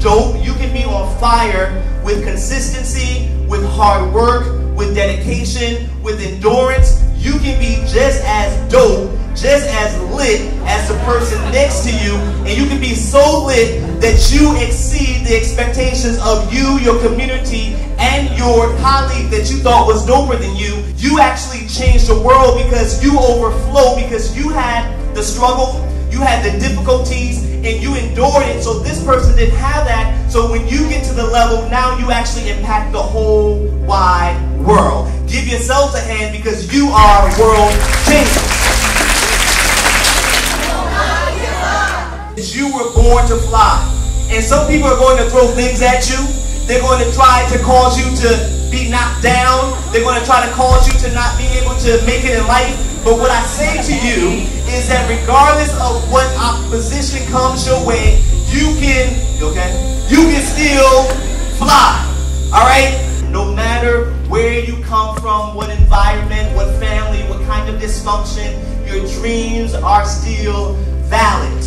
dope. You can be on fire with consistency, with hard work, with dedication, with endurance. You can be just as dope, just as lit as the person next to you, and you can be so lit that you exceed the expectations of you, your community, and your colleague that you thought was doper than you. You actually changed the world because you overflow, because you had the struggle, you had the difficulties, and you endured it. So this person didn't have that. So when you get to the level, now you actually impact the whole wide world. Give yourselves a hand because you are world changers. You were born to fly. And some people are going to throw things at you. They're going to try to cause you to be knocked down. They're going to try to cause you to not be able to make it in life. But what I say to you is that regardless of what opposition comes your way, you can, okay? You can still fly. All right? No matter where you come from, what environment, what family, what kind of dysfunction, your dreams are still valid.